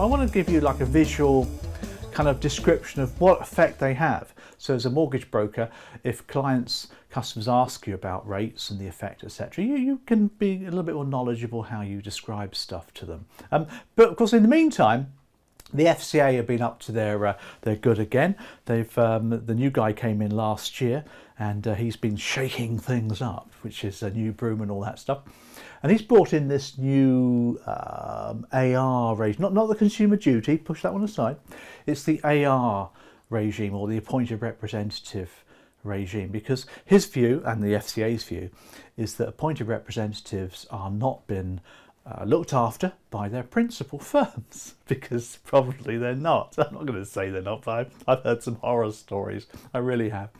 I want to give you like a visual kind of description of what effect they have. So as a mortgage broker, if clients, customers ask you about rates and the effect, etc., you, you can be a little bit more knowledgeable how you describe stuff to them. Um, but of course, in the meantime, the FCA have been up to their uh, their good again. They've um, the new guy came in last year, and uh, he's been shaking things up, which is a new broom and all that stuff. And he's brought in this new um, AR regime, not, not the consumer duty, push that one aside. It's the AR regime or the appointed representative regime because his view and the FCA's view is that appointed representatives are not been uh, looked after by their principal firms because probably they're not. I'm not going to say they're not, but I've, I've heard some horror stories. I really have.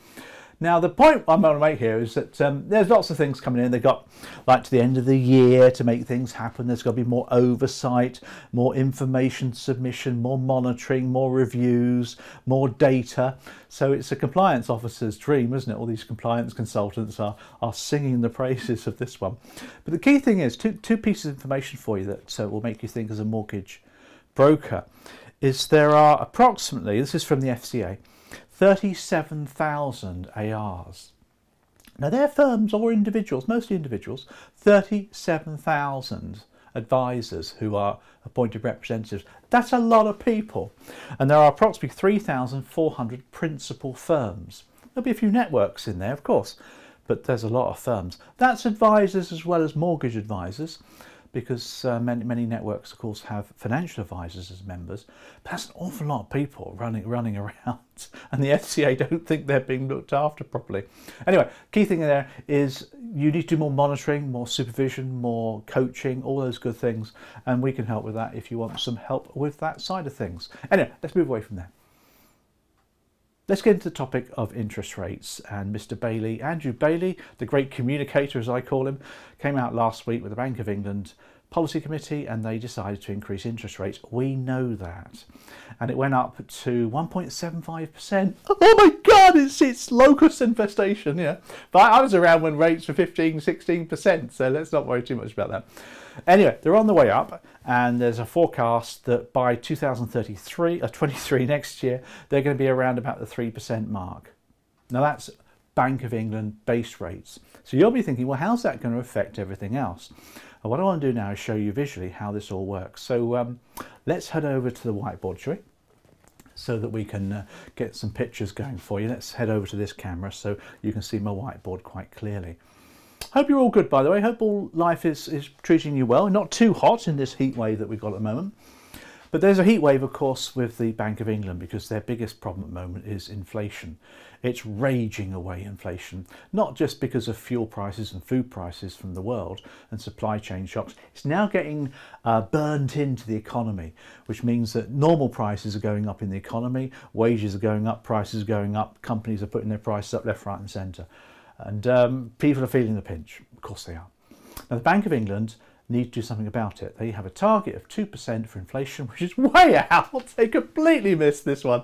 Now, the point I'm going to make here is that um, there's lots of things coming in. They've got like to the end of the year to make things happen. There's got to be more oversight, more information submission, more monitoring, more reviews, more data. So it's a compliance officer's dream, isn't it? All these compliance consultants are, are singing the praises of this one. But the key thing is two, two pieces of information for you that uh, will make you think as a mortgage broker is there are approximately, this is from the FCA, 37,000 ARs. Now they're firms or individuals, mostly individuals, 37,000 advisors who are appointed representatives. That's a lot of people. And there are approximately 3,400 principal firms. There'll be a few networks in there, of course, but there's a lot of firms. That's advisors as well as mortgage advisors because uh, many, many networks, of course, have financial advisors as members. But that's an awful lot of people running running around, and the FCA don't think they're being looked after properly. Anyway, key thing there is you need to do more monitoring, more supervision, more coaching, all those good things, and we can help with that if you want some help with that side of things. Anyway, let's move away from there. Let's get into the topic of interest rates. And Mr. Bailey, Andrew Bailey, the great communicator as I call him, came out last week with the Bank of England Policy Committee and they decided to increase interest rates. We know that. And it went up to 1.75%. Oh my God, it's, it's locust infestation, yeah. But I was around when rates were 15, 16%, so let's not worry too much about that. Anyway, they're on the way up, and there's a forecast that by 2033 or uh, 23 next year, they're going to be around about the 3% mark. Now that's Bank of England base rates. So you'll be thinking, well, how's that going to affect everything else? And what I want to do now is show you visually how this all works. So um, let's head over to the whiteboard, shall? So that we can uh, get some pictures going for you. Let's head over to this camera so you can see my whiteboard quite clearly. Hope you're all good, by the way. Hope all life is, is treating you well. Not too hot in this heat wave that we've got at the moment. But there's a heat wave, of course, with the Bank of England because their biggest problem at the moment is inflation. It's raging away inflation, not just because of fuel prices and food prices from the world and supply chain shocks. It's now getting uh, burnt into the economy, which means that normal prices are going up in the economy, wages are going up, prices are going up, companies are putting their prices up left, right, and centre. And um, people are feeling the pinch. Of course they are. Now, the Bank of England need to do something about it. They have a target of 2% for inflation, which is way out. They completely missed this one.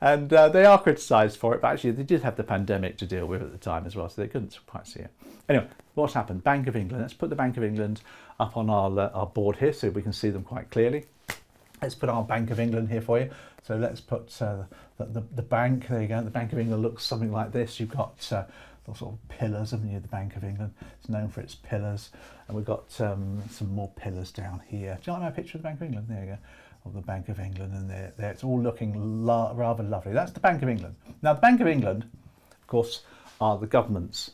And uh, they are criticised for it, but actually they did have the pandemic to deal with at the time as well, so they couldn't quite see it. Anyway, what's happened? Bank of England. Let's put the Bank of England up on our, uh, our board here so we can see them quite clearly. Let's put our Bank of England here for you. So let's put uh, the, the, the, bank, there you go, the Bank of England looks something like this. You've got uh, sort of pillars, you? The Bank of England. It's known for its pillars. And we've got um, some more pillars down here. Do you like my picture of the Bank of England? There you go. Of the Bank of England, and there, there it's all looking lo rather lovely. That's the Bank of England. Now, the Bank of England, of course, are the government's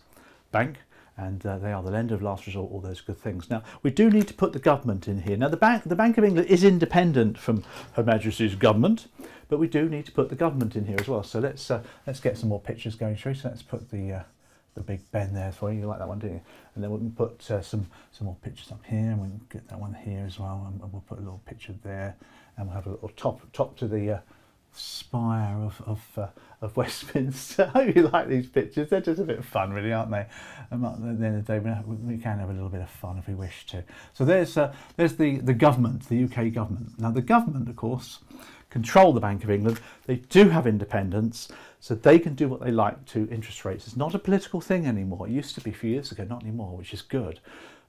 bank, and uh, they are the lender of last resort, all those good things. Now, we do need to put the government in here. Now, the Bank, the Bank of England is independent from Her Majesty's government, but we do need to put the government in here as well. So let's uh, let's get some more pictures going through. So let's put the uh, the big Ben there for you. You like that one, do you? And then we can put uh, some some more pictures up here, and we get that one here as well. And we'll put a little picture there, and we'll have a little top top to the uh, spire of of, uh, of Westminster. I hope you like these pictures. They're just a bit of fun, really, aren't they? And at the end of the day, we can have a little bit of fun if we wish to. So there's uh, there's the the government, the UK government. Now the government, of course, control the Bank of England. They do have independence, so they can do what they like to interest rates. It's not a political thing anymore. It used to be a few years ago, not anymore, which is good.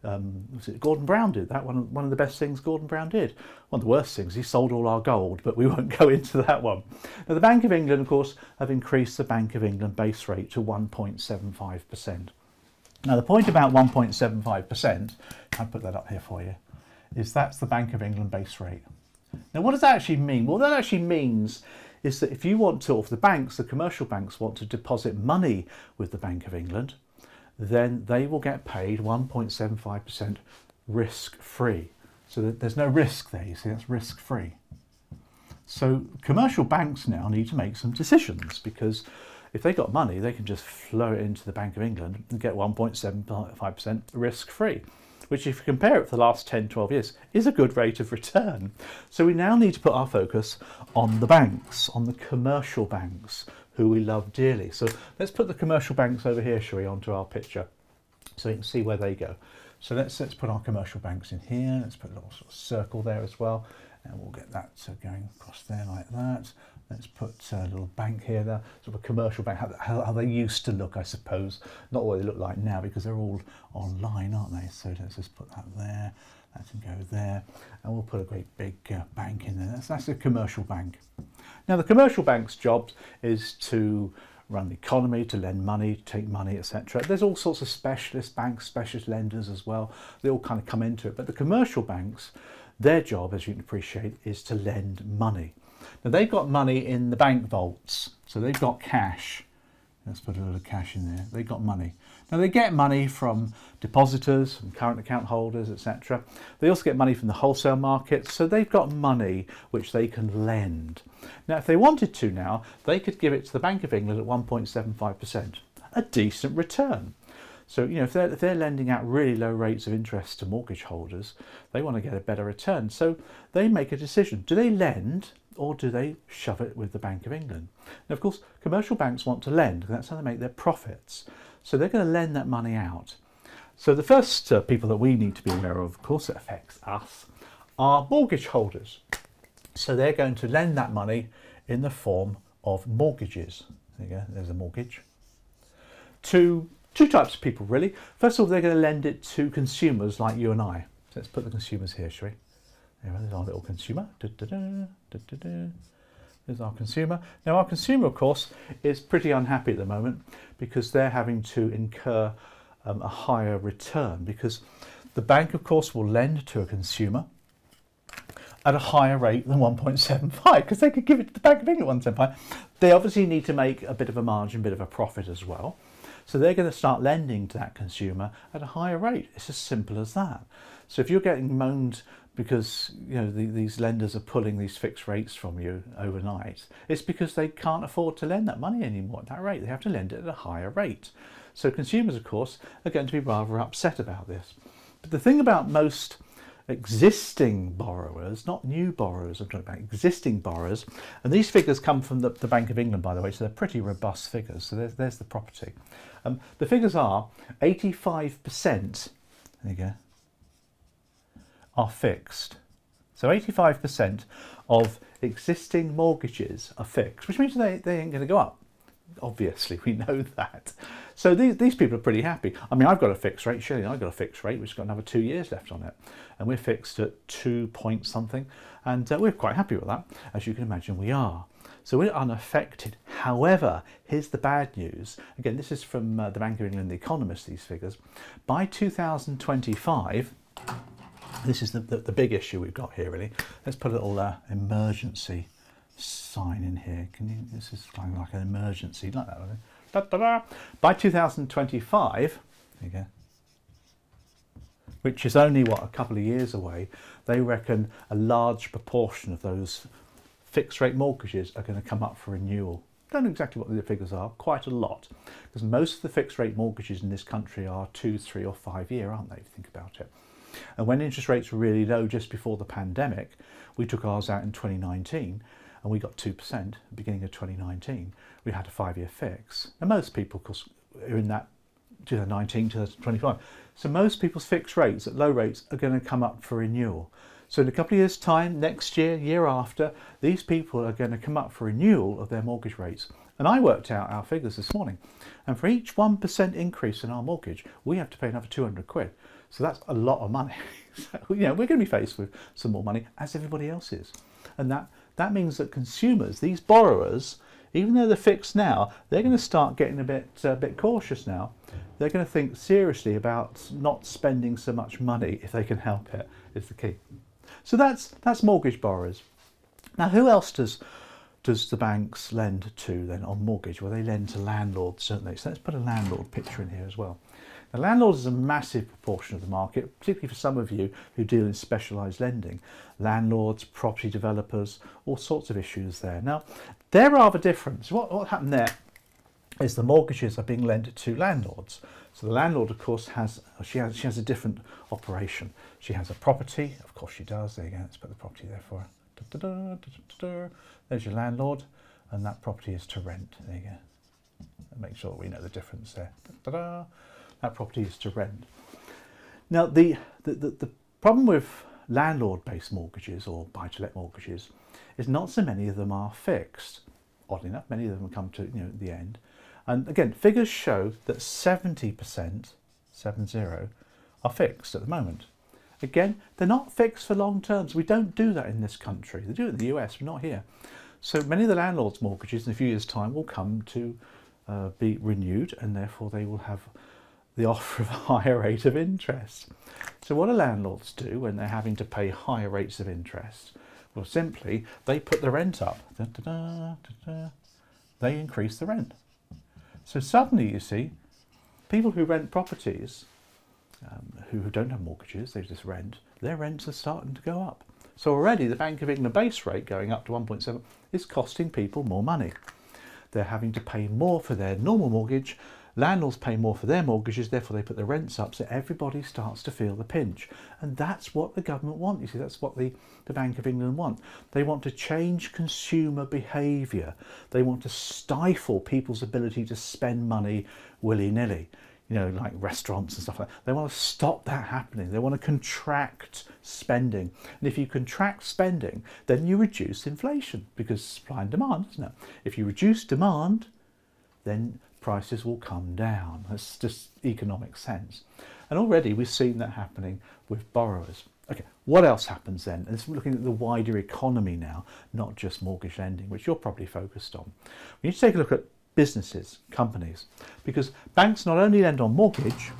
um, was it Gordon Brown did that one. One of the best things Gordon Brown did. One of the worst things, he sold all our gold, but we won't go into that one. Now, the Bank of England, of course, have increased the Bank of England base rate to 1.75%. Now, the point about 1.75%, I'll put that up here for you, is that's the Bank of England base rate. Now, what does that actually mean? Well, that actually means is that if you want to, or the banks, the commercial banks want to deposit money with the Bank of England, then they will get paid 1.75% risk free. So there's no risk there, you see, that's risk free. So commercial banks now need to make some decisions because if they got money, they can just flow it into the Bank of England and get 1.75% risk free, which if you compare it for the last 10, 12 years, is a good rate of return. So we now need to put our focus on the banks, on the commercial banks, who we love dearly. So let's put the commercial banks over here, shall we, onto our picture so you can see where they go. So let's, let's put our commercial banks in here. Let's put a little sort of circle there as well. And we'll get that uh, going across there like that. Let's put a little bank here, there, sort of a commercial bank, how, how, they used to look, I suppose. Not what they look like now because they're all online, aren't they? So let's just put that there, that can go there. And we'll put a great big uh, bank in there. That's, that's a commercial bank. Now the commercial bank's job is to run the economy, to lend money, to take money, etc. There's all sorts of specialist banks, specialist lenders as well. They all kind of come into it. But the commercial banks, their job, as you can appreciate, is to lend money. Now they've got money in the bank vaults, so they've got cash. Let's put a little cash in there. They've got money. Now they get money from depositors, from current account holders, etc. They also get money from the wholesale market, so they've got money which they can lend. Now if they wanted to now, they could give it to the Bank of England at 1.75%, a decent return. So, you know, if they're, if they're lending out really low rates of interest to mortgage holders, they want to get a better return. So they make a decision. Do they lend or do they shove it with the Bank of England? Now, of course, commercial banks want to lend, that's how they make their profits. So they're going to lend that money out. So the first uh, people that we need to be aware of, of course, it affects us, are mortgage holders. So they're going to lend that money in the form of mortgages. There you go, there's a mortgage. To two types of people, really. First of all, they're going to lend it to consumers like you and I. So let's put the consumers here, shall we? There's our little consumer. There's our consumer. Now, our consumer, of course, is pretty unhappy at the moment because they're having to incur um, a higher return because the bank, of course, will lend to a consumer at a higher rate than 1.75 because they could give it to the Bank of England 1.75. They obviously need to make a bit of a margin, a bit of a profit as well. So they're going to start lending to that consumer at a higher rate. It's as simple as that. So if you're getting moaned because you know the, these lenders are pulling these fixed rates from you overnight, it's because they can't afford to lend that money anymore at that rate. They have to lend it at a higher rate. So consumers, of course, are going to be rather upset about this. But the thing about most existing borrowers, not new borrowers, I'm talking about existing borrowers. And these figures come from the, the Bank of England, by the way, so they're pretty robust figures. So there's, there's the property. Um, the figures are 85%, there you go, are fixed. So 85% of existing mortgages are fixed, which means they, they ain't going to go up. Obviously, we know that. So these, these people are pretty happy. I mean, I've got a fixed rate, Shirley, I've got a fixed rate, which has got another two years left on it. And we're fixed at two point something. And uh, we're quite happy with that. As you can imagine, we are. So we're unaffected. However, here's the bad news. Again, this is from uh, the Bank of England, The Economist, these figures. By 2025, this is the, the, the, big issue we've got here, really. Let's put a little uh, emergency sign in here. Can you, this is kind of like an emergency, like that. By 2025, there you go, which is only, what, a couple of years away, they reckon a large proportion of those fixed rate mortgages are going to come up for renewal. Don't know exactly what the figures are, quite a lot, because most of the fixed rate mortgages in this country are two, three or five year, aren't they, if you think about it. And when interest rates were really low just before the pandemic, we took ours out in 2019 and we got 2% beginning of 2019. We had a five-year fix. And most people, of course, are in that 2019, 2025. So most people's fixed rates at low rates are going to come up for renewal. So in a couple of years' time, next year, year after, these people are going to come up for renewal of their mortgage rates. And I worked out our figures this morning. And for each 1% increase in our mortgage, we have to pay another 200 quid. So that's a lot of money. so, you know, we're going to be faced with some more money, as everybody else is. And that, that means that consumers, these borrowers, even though they're fixed now, they're going to start getting a bit, a uh, bit cautious now. They're going to think seriously about not spending so much money if they can help it, is the key. So that's, that's mortgage borrowers. Now, who else does does the banks lend to then on mortgage? Well, they lend to landlords, don't? So let's put a landlord picture in here as well. Now, landlords is a massive proportion of the market, particularly for some of you who deal in specialised lending. Landlords, property developers, all sorts of issues there. Now, they're rather different. So what, what happened there is the mortgages are being lent to landlords. So the landlord, of course, has she has she has a different operation. She has a property, of course she does. There you go. Let's put the property there for her. Da, da, da, There's your landlord, and that property is to rent. There you go. Make sure we know the difference there. That property is to rent. Now, the, the, the, the problem with landlord-based mortgages or buy-to-let mortgages is not so many of them are fixed. Oddly enough, many of them come to you know the end. And again, figures show that 70%, 70, are fixed at the moment. Again, they're not fixed for long terms. We don't do that in this country. They do it in the US, but not here. So many of the landlords' mortgages in a few years' time will come to uh, be renewed and therefore they will have the offer of a higher rate of interest. So what do landlords do when they're having to pay higher rates of interest? Well, simply, they put the rent up. Da, da, da, they increase the rent. So suddenly, you see, people who rent properties um, who, who don't have mortgages, they just rent, their rents are starting to go up. So already the Bank of England base rate going up to 1.7 is costing people more money. They're having to pay more for their normal mortgage. Landlords pay more for their mortgages, therefore they put the rents up, so everybody starts to feel the pinch. And that's what the government want. You see, that's what the, the Bank of England want. They want to change consumer behaviour. They want to stifle people's ability to spend money willy-nilly you know, like restaurants and stuff like that. They want to stop that happening. They want to contract spending. And if you contract spending, then you reduce inflation because supply and demand, isn't it? If you reduce demand, then prices will come down. That's just economic sense. And already we've seen that happening with borrowers. Okay, what else happens then? It's looking at the wider economy now, not just mortgage lending, which you're probably focused on. We need to take a look at businesses, companies, because banks not only lend on mortgage,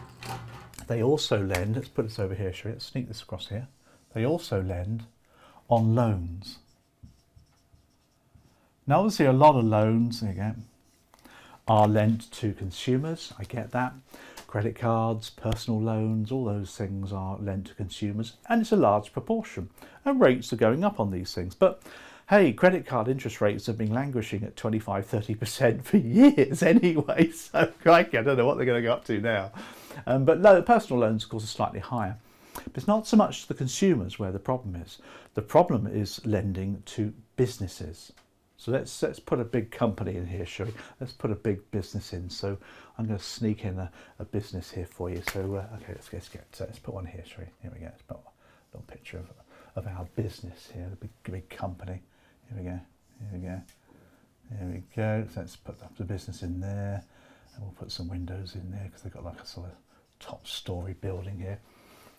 they also lend, let's put this over here, shall we? Let's sneak this across here. They also lend on loans. Now obviously a lot of loans, again, are lent to consumers, I get that. Credit cards, personal loans, all those things are lent to consumers and it's a large proportion. And rates are going up on these things. But hey, credit card interest rates have been languishing at 25, 30% for years anyway. So, crikey, I don't know what they're going to go up to now. Um, but no, personal loans, of course, are slightly higher. But it's not so much to the consumers where the problem is. The problem is lending to businesses. So let's let's put a big company in here, shall we? Let's put a big business in. So I'm going to sneak in a, a business here for you. So uh, okay, let's, let's get let's put one here, shall we? Here we go. Let's put a little picture of of our business here, the big big company. Here we go. Here we go. There we go. So let's put the business in there, and we'll put some windows in there because they've got like a sort of top story building here.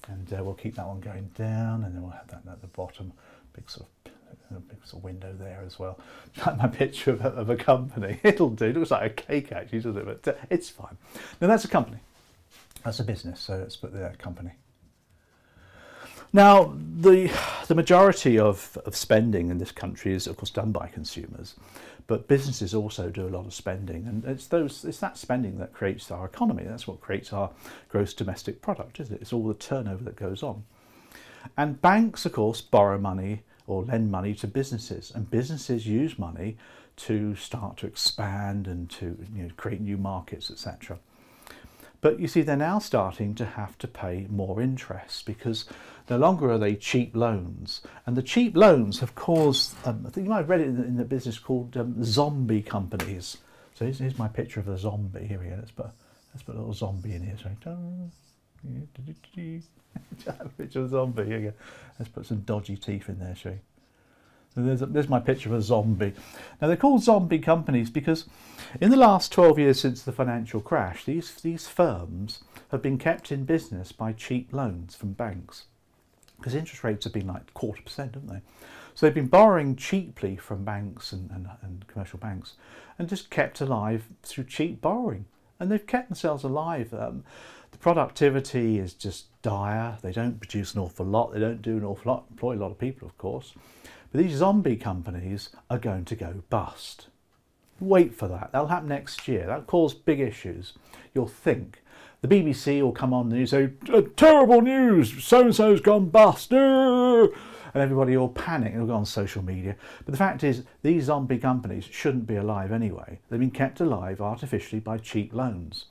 And uh, we'll keep that one going down, and then we'll have that at the bottom, big sort of a big sort window there as well. Like my picture of a, of a company. It'll do. It looks like a cake actually, doesn't it? But uh, it's fine. Now that's a company. That's a business. So let's put the company. Now, the, the majority of, of spending in this country is, of course, done by consumers, but businesses also do a lot of spending, and it's, those, it's that spending that creates our economy. That's what creates our gross domestic product, isn't it? It's all the turnover that goes on. And banks, of course, borrow money or lend money to businesses, and businesses use money to start to expand and to you know, create new markets, etc. But you see, they're now starting to have to pay more interest because no longer are they cheap loans. And the cheap loans have caused, um, I think you might have read it in the, in the business called um, zombie companies. So here's, here's, my picture of a zombie. Here we go. Let's put, let's put a little zombie in here. Sorry. picture of a zombie. Here. Let's put some dodgy teeth in there, shall we? There's, a, there's my picture of a zombie. Now they're called zombie companies because in the last 12 years since the financial crash, these, these firms have been kept in business by cheap loans from banks because interest rates have been like quarter percent, haven't they? So they've been borrowing cheaply from banks and, and, and commercial banks and just kept alive through cheap borrowing. And they've kept themselves alive. Um, the productivity is just dire. They don't produce an awful lot. They don't do an awful lot, employ a lot of people, of course. But these zombie companies are going to go bust. Wait for that. That'll happen next year. That'll cause big issues. You'll think. The BBC will come on and say, oh, terrible news, so-and-so's gone bust. And everybody will panic. It'll go on social media. But the fact is, these zombie companies shouldn't be alive anyway. They've been kept alive artificially by cheap loans.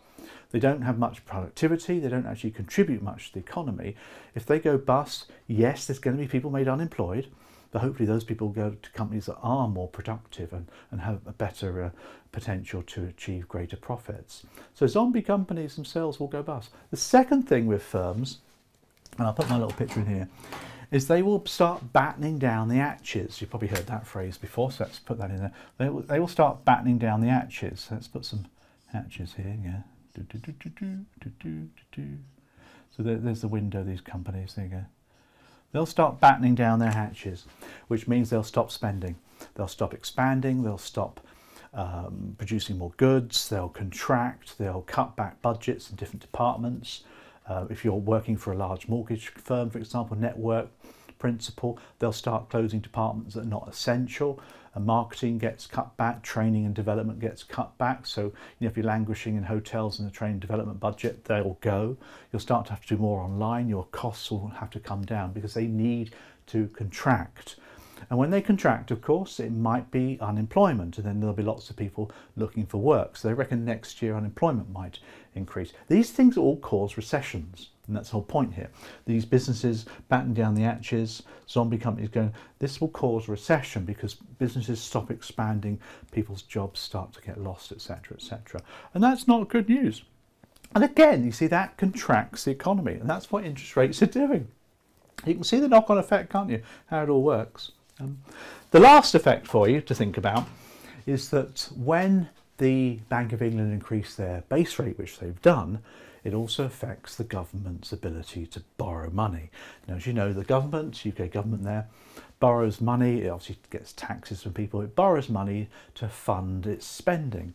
They don't have much productivity. They don't actually contribute much to the economy. If they go bust, yes, there's going to be people made unemployed. But hopefully those people go to companies that are more productive and, and have a better uh, potential to achieve greater profits. So zombie companies themselves will go bust. The second thing with firms, and I'll put my little picture in here, is they will start battening down the hatches. You've probably heard that phrase before, so let's put that in there. They will, they will start battening down the hatches. Let's put some hatches here, yeah. So there, there's the window, these companies, there you go. They'll start battening down their hatches, which means they'll stop spending. They'll stop expanding, they'll stop um, producing more goods, they'll contract, they'll cut back budgets in different departments. Uh, if you're working for a large mortgage firm, for example, network principal, they'll start closing departments that are not essential marketing gets cut back, training and development gets cut back. So, you know, if you're languishing in hotels and the training development budget, they'll go. You'll start to have to do more online. Your costs will have to come down because they need to contract. And when they contract, of course, it might be unemployment, and then there'll be lots of people looking for work. So they reckon next year unemployment might increase. These things all cause recessions. And that's the whole point here. These businesses batten down the hatches, zombie companies going, this will cause recession because businesses stop expanding, people's jobs start to get lost, etc., etc. And that's not good news. And again, you see that contracts the economy, and that's what interest rates are doing. You can see the knock on effect, can't you? How it all works. Um, the last effect for you to think about is that when the Bank of England increased their base rate, which they've done, it also affects the government's ability to borrow money. Now, as you know, the government, UK government there, borrows money, it obviously gets taxes from people, it borrows money to fund its spending.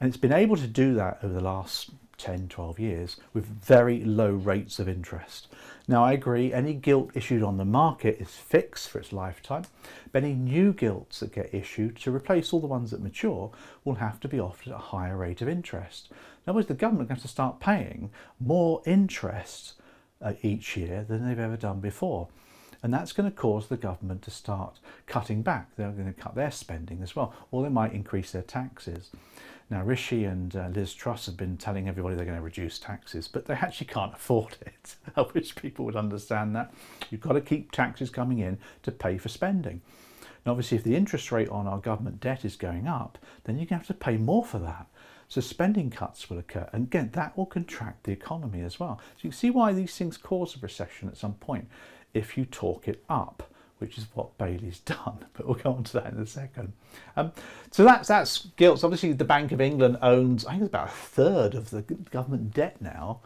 And it's been able to do that over the last 10, 12 years with very low rates of interest. Now, I agree, any gilt issued on the market is fixed for its lifetime, but any new gilts that get issued to replace all the ones that mature will have to be offered at a higher rate of interest. In other words, the government has to start paying more interest uh, each year than they've ever done before. And that's going to cause the government to start cutting back. They're going to cut their spending as well, or they might increase their taxes. Now, Rishi and uh, Liz Truss have been telling everybody they're going to reduce taxes, but they actually can't afford it. I wish people would understand that. You've got to keep taxes coming in to pay for spending. And obviously, if the interest rate on our government debt is going up, then you're going to have to pay more for that. So spending cuts will occur. And again, that will contract the economy as well. So you can see why these things cause a recession at some point if you talk it up which is what Bailey's done, but we'll go on to that in a second. Um, so that's that's gilts. Obviously, the Bank of England owns, I think it's about a third of the government debt now.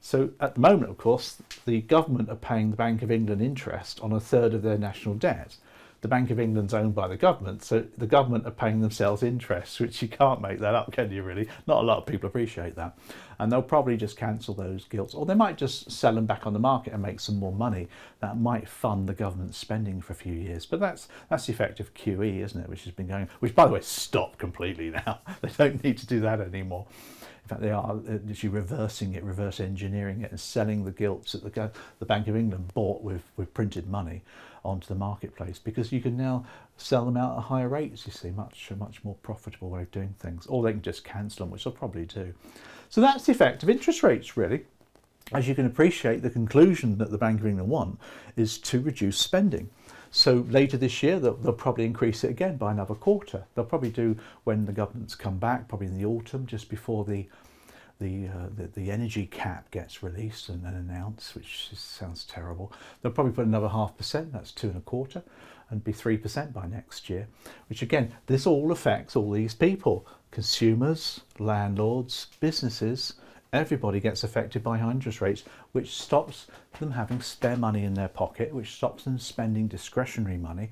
So at the moment, of course, the government are paying the Bank of England interest on a third of their national debt the Bank of England's owned by the government, so the government are paying themselves interest, which you can't make that up, can you really? Not a lot of people appreciate that. And they'll probably just cancel those gilts, or they might just sell them back on the market and make some more money. That might fund the government's spending for a few years. But that's that's the effect of QE, isn't it? Which has been going, which by the way, stopped completely now. they don't need to do that anymore. In fact, they are actually reversing it, reverse engineering it, and selling the gilts that the, the Bank of England bought with, with printed money onto the marketplace because you can now sell them out at higher rates, you see, much, a much more profitable way of doing things. Or they can just cancel them, which they'll probably do. So that's the effect of interest rates, really. As you can appreciate, the conclusion that the Bank of England want is to reduce spending. So later this year, they'll, they'll, probably increase it again by another quarter. They'll probably do when the governments come back, probably in the autumn, just before the the, uh, the, the energy cap gets released and, and announced, which sounds terrible. They'll probably put another half percent. That's two and a quarter, and be three percent by next year. Which again, this all affects all these people: consumers, landlords, businesses. Everybody gets affected by high interest rates, which stops them having spare money in their pocket, which stops them spending discretionary money,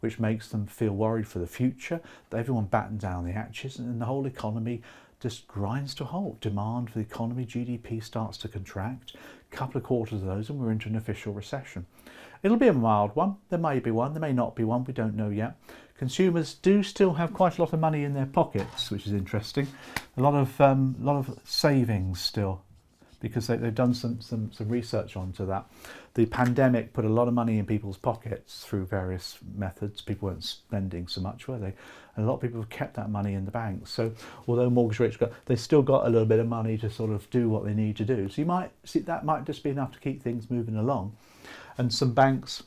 which makes them feel worried for the future. Everyone battens down the hatches, and the whole economy just grinds to halt. Demand for the economy, GDP starts to contract. A couple of quarters of those, and we're into an official recession. It'll be a mild one. There may be one, there may not be one, we don't know yet. Consumers do still have quite a lot of money in their pockets, which is interesting. A lot of um, lot of savings still because they, have done some, some, some research onto that. The pandemic put a lot of money in people's pockets through various methods. People weren't spending so much, were they? And a lot of people have kept that money in the banks. So although mortgage rates got, they still got a little bit of money to sort of do what they need to do. So you might see that might just be enough to keep things moving along. And some banks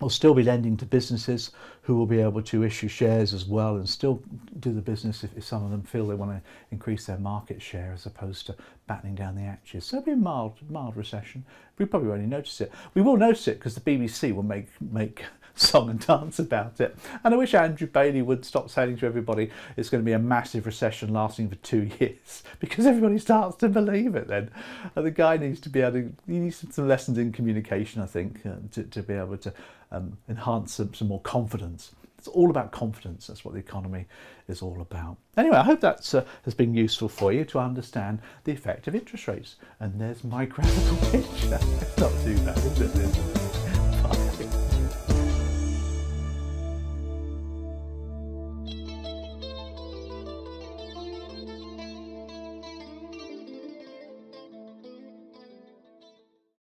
will still be lending to businesses who will be able to issue shares as well and still do the business if, if some of them feel they want to increase their market share as opposed to battening down the hatches. So it'll be a mild, mild recession. We probably won't notice it. We will notice it because the BBC will make make song and dance about it. And I wish Andrew Bailey would stop saying to everybody it's going to be a massive recession lasting for two years because everybody starts to believe it then. And the guy needs to be able to, he needs some lessons in communication, I think, uh, to, to be able to um, enhance some, some more confidence. It's all about confidence. That's what the economy is all about. Anyway, I hope that uh, has been useful for you to understand the effect of interest rates. And there's my graphical picture. Not too bad, is it?